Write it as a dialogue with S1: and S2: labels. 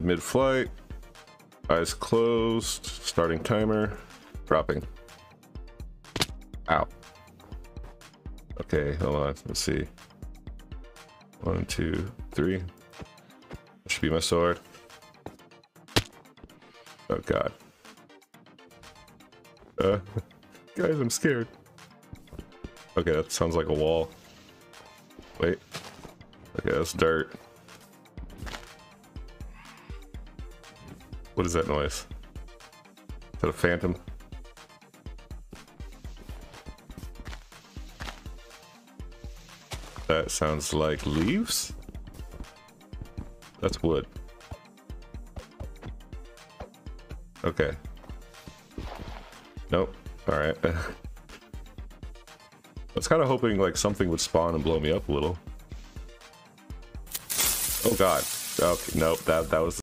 S1: Mid-flight. Eyes closed. Starting timer. Dropping. Ow. Okay, hold on. Let's see. One, two, three. That should be my sword. Oh god. Uh, guys, I'm scared. Okay, that sounds like a wall. Wait. Okay, that's dirt. What is that noise? Is that a phantom? That sounds like leaves? That's wood. Okay. Nope. Alright. I was kind of hoping like something would spawn and blow me up a little. Oh god. Okay, nope, that that was